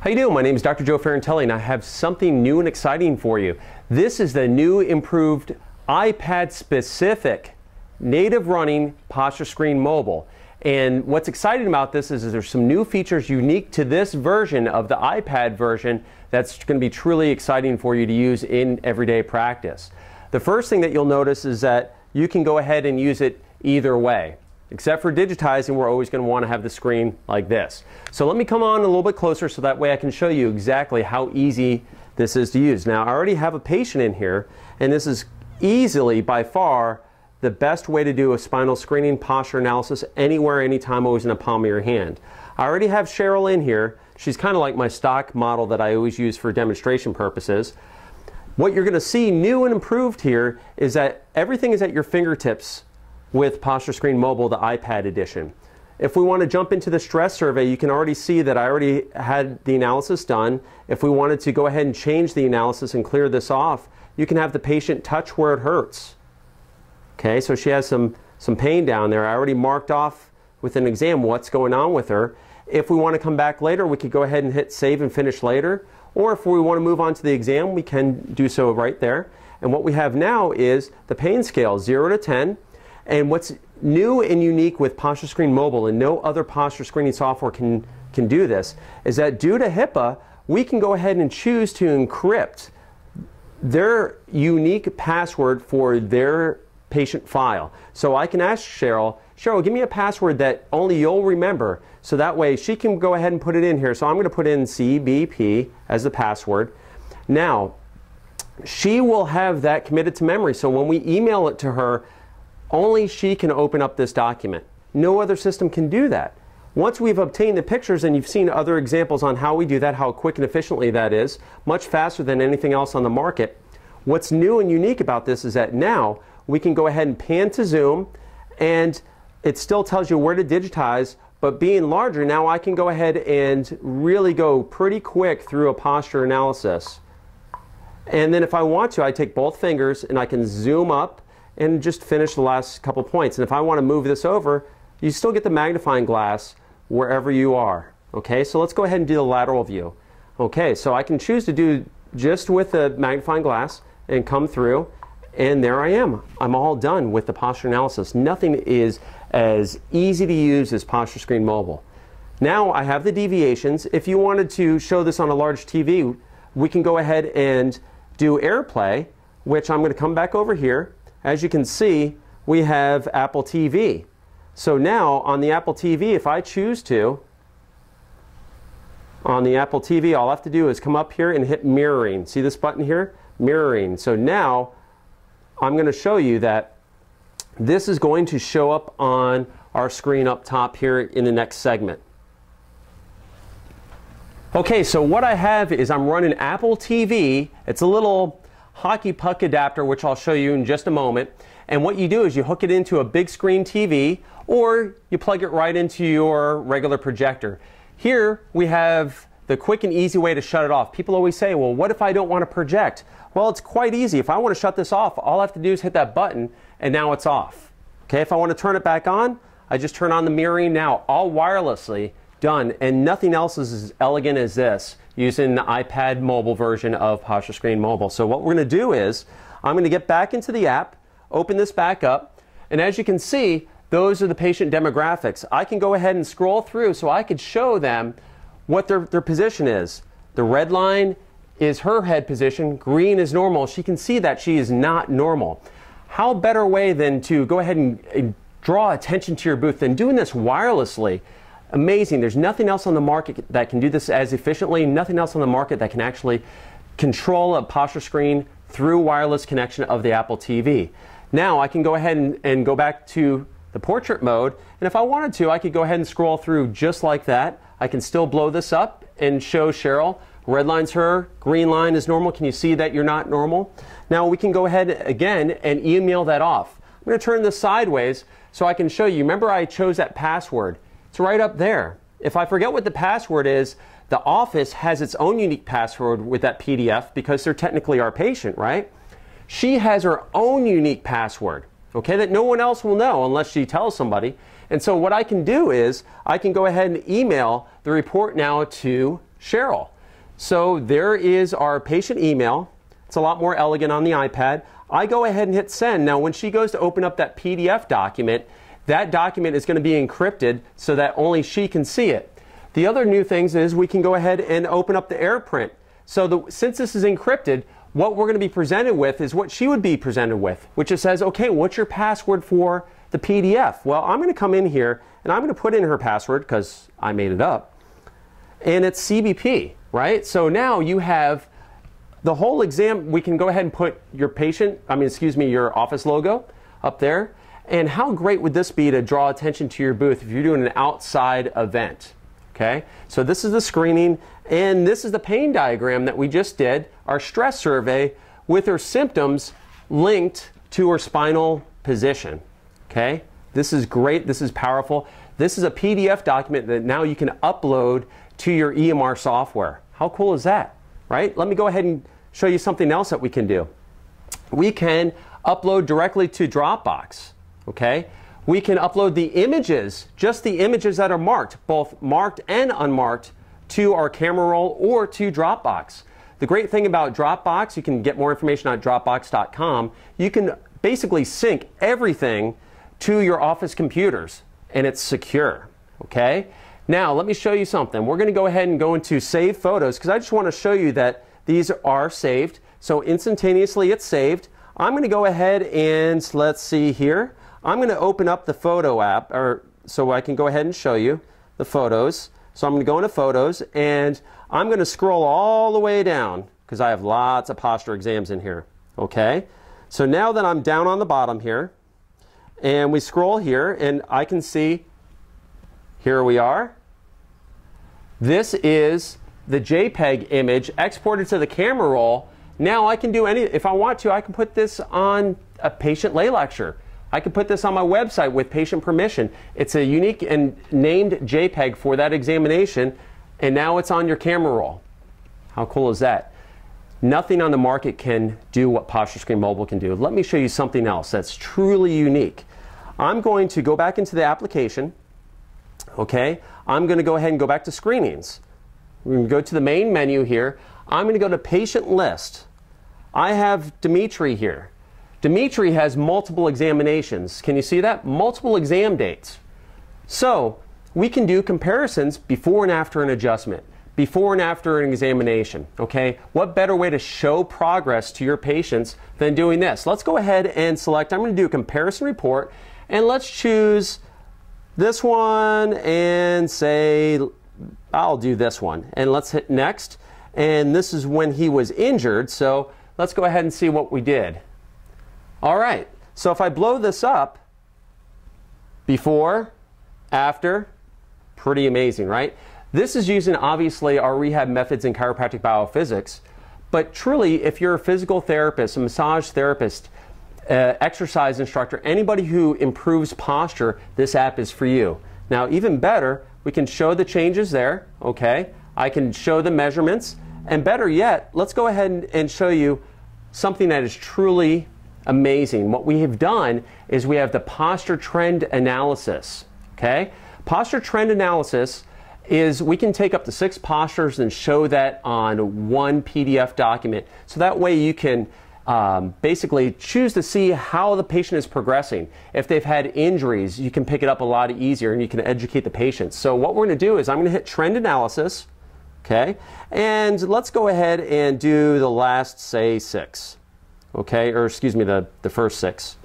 How you doing? My name is Dr. Joe Ferrantelli and I have something new and exciting for you. This is the new improved iPad specific native running PostureScreen Mobile. And what's exciting about this is, is there's some new features unique to this version of the iPad version that's going to be truly exciting for you to use in everyday practice. The first thing that you'll notice is that you can go ahead and use it either way. Except for digitizing, we're always going to want to have the screen like this. So let me come on a little bit closer so that way I can show you exactly how easy this is to use. Now I already have a patient in here and this is easily by far the best way to do a spinal screening posture analysis anywhere, anytime, always in the palm of your hand. I already have Cheryl in here. She's kind of like my stock model that I always use for demonstration purposes. What you're going to see new and improved here is that everything is at your fingertips with PostureScreen Mobile, the iPad edition. If we want to jump into the stress survey, you can already see that I already had the analysis done. If we wanted to go ahead and change the analysis and clear this off, you can have the patient touch where it hurts. Okay, so she has some, some pain down there. I already marked off with an exam what's going on with her. If we want to come back later, we could go ahead and hit save and finish later. Or if we want to move on to the exam, we can do so right there. And what we have now is the pain scale, 0 to 10. And what's new and unique with PostureScreen Mobile, and no other posture screening software can, can do this, is that due to HIPAA, we can go ahead and choose to encrypt their unique password for their patient file. So I can ask Cheryl, Cheryl, give me a password that only you'll remember. So that way she can go ahead and put it in here. So I'm going to put in CBP as the password. Now, she will have that committed to memory. So when we email it to her, only she can open up this document. No other system can do that. Once we've obtained the pictures, and you've seen other examples on how we do that, how quick and efficiently that is, much faster than anything else on the market, what's new and unique about this is that now we can go ahead and pan to zoom, and it still tells you where to digitize, but being larger, now I can go ahead and really go pretty quick through a posture analysis. And then if I want to, I take both fingers and I can zoom up and just finish the last couple points. And if I want to move this over, you still get the magnifying glass wherever you are. Okay, so let's go ahead and do the lateral view. Okay, so I can choose to do just with the magnifying glass and come through and there I am. I'm all done with the posture analysis. Nothing is as easy to use as PostureScreen Mobile. Now I have the deviations. If you wanted to show this on a large TV, we can go ahead and do AirPlay, which I'm going to come back over here. As you can see, we have Apple TV. So now on the Apple TV, if I choose to, on the Apple TV, all I have to do is come up here and hit mirroring. See this button here? Mirroring. So now I'm going to show you that this is going to show up on our screen up top here in the next segment. Okay, so what I have is I'm running Apple TV. It's a little hockey puck adapter, which I'll show you in just a moment. And what you do is you hook it into a big screen TV or you plug it right into your regular projector. Here we have the quick and easy way to shut it off. People always say, well, what if I don't want to project? Well, it's quite easy. If I want to shut this off, all I have to do is hit that button and now it's off. Okay, if I want to turn it back on, I just turn on the mirroring now, all wirelessly done, and nothing else is as elegant as this using the iPad mobile version of PostureScreen Mobile. So what we're going to do is I'm going to get back into the app, open this back up, and as you can see, those are the patient demographics. I can go ahead and scroll through so I could show them what their, their position is. The red line is her head position, green is normal, she can see that she is not normal. How better way than to go ahead and, and draw attention to your booth than doing this wirelessly? Amazing. There's nothing else on the market that can do this as efficiently, nothing else on the market that can actually control a posture screen through wireless connection of the Apple TV. Now I can go ahead and, and go back to the portrait mode, and if I wanted to, I could go ahead and scroll through just like that. I can still blow this up and show Cheryl Red line's her, green line is normal. Can you see that you're not normal? Now we can go ahead again and email that off. I'm going to turn this sideways so I can show you. Remember I chose that password. It's right up there. If I forget what the password is, the office has its own unique password with that PDF because they're technically our patient, right? She has her own unique password, okay, that no one else will know unless she tells somebody. And so what I can do is I can go ahead and email the report now to Cheryl. So there is our patient email. It's a lot more elegant on the iPad. I go ahead and hit send. Now, when she goes to open up that PDF document, that document is going to be encrypted so that only she can see it. The other new things is we can go ahead and open up the AirPrint. So the, since this is encrypted, what we're going to be presented with is what she would be presented with, which it says, okay, what's your password for the PDF? Well, I'm going to come in here and I'm going to put in her password because I made it up. And it's CBP, right? So now you have the whole exam. We can go ahead and put your patient, I mean, excuse me, your office logo up there. And how great would this be to draw attention to your booth if you're doing an outside event? Okay, so this is the screening, and this is the pain diagram that we just did, our stress survey with her symptoms linked to her spinal position. Okay, this is great, this is powerful. This is a PDF document that now you can upload to your EMR software. How cool is that, right? Let me go ahead and show you something else that we can do. We can upload directly to Dropbox okay? We can upload the images, just the images that are marked, both marked and unmarked, to our camera roll or to Dropbox. The great thing about Dropbox, you can get more information on dropbox.com. You can basically sync everything to your office computers and it's secure, okay? Now, let me show you something. We're going to go ahead and go into save photos because I just want to show you that these are saved. So instantaneously it's saved. I'm going to go ahead and let's see here. I'm going to open up the photo app or so I can go ahead and show you the photos. So I'm going to go into photos and I'm going to scroll all the way down because I have lots of posture exams in here. Okay. So now that I'm down on the bottom here and we scroll here and I can see here we are. This is the JPEG image exported to the camera roll. Now I can do any, if I want to, I can put this on a patient lay lecture. I could put this on my website with patient permission. It's a unique and named JPEG for that examination, and now it's on your camera roll. How cool is that? Nothing on the market can do what PostureScreen Mobile can do. Let me show you something else that's truly unique. I'm going to go back into the application. Okay, I'm going to go ahead and go back to screenings. We're to go to the main menu here. I'm going to go to patient list. I have Dimitri here. Dimitri has multiple examinations. Can you see that? Multiple exam dates. So we can do comparisons before and after an adjustment, before and after an examination. Okay, what better way to show progress to your patients than doing this? Let's go ahead and select. I'm going to do a comparison report, and let's choose this one and say I'll do this one, and let's hit next. And this is when he was injured. So let's go ahead and see what we did. All right, so if I blow this up, before, after, pretty amazing, right? This is using obviously our rehab methods in chiropractic biophysics, but truly, if you're a physical therapist, a massage therapist, uh, exercise instructor, anybody who improves posture, this app is for you. Now, even better, we can show the changes there, okay? I can show the measurements, and better yet, let's go ahead and, and show you something that is truly amazing. What we have done is we have the posture trend analysis. Okay? Posture trend analysis is we can take up to six postures and show that on one PDF document. So that way you can um, basically choose to see how the patient is progressing. If they've had injuries, you can pick it up a lot easier and you can educate the patient. So what we're going to do is I'm going to hit trend analysis. Okay? And let's go ahead and do the last, say, six okay, or excuse me, the, the first six.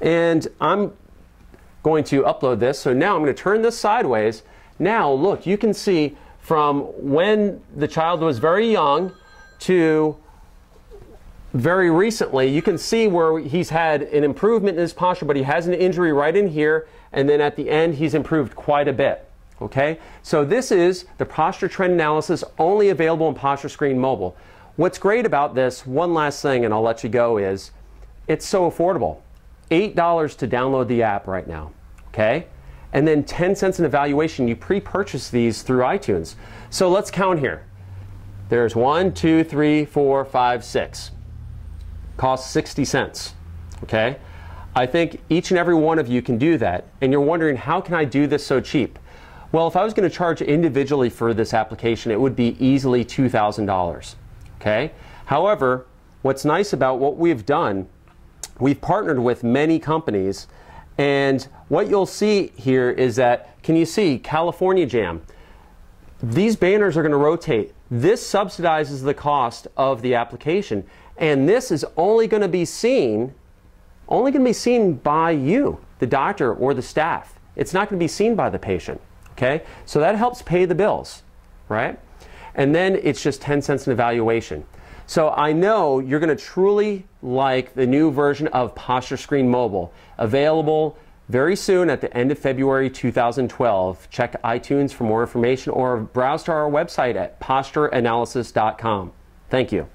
And I'm going to upload this. So now I'm going to turn this sideways. Now look, you can see from when the child was very young to very recently, you can see where he's had an improvement in his posture, but he has an injury right in here, and then at the end, he's improved quite a bit. Okay, so this is the posture trend analysis only available in PostureScreen Mobile. What's great about this, one last thing, and I'll let you go, is it's so affordable. $8 to download the app right now, okay? And then 10 cents in evaluation. You pre purchase these through iTunes. So let's count here. There's one, two, three, four, five, six. Costs 60 cents, okay? I think each and every one of you can do that. And you're wondering, how can I do this so cheap? Well, if I was going to charge individually for this application, it would be easily $2,000. Okay? However, what's nice about what we've done, we've partnered with many companies, and what you'll see here is that, can you see California Jam? These banners are going to rotate. This subsidizes the cost of the application, and this is only going to be seen, only going to be seen by you, the doctor or the staff. It's not going to be seen by the patient. Okay? So that helps pay the bills, right? And then it's just 10 cents an evaluation. So I know you're going to truly like the new version of PostureScreen Mobile, available very soon at the end of February 2012. Check iTunes for more information or browse to our website at postureanalysis.com. Thank you.